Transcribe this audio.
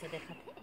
se rattraper.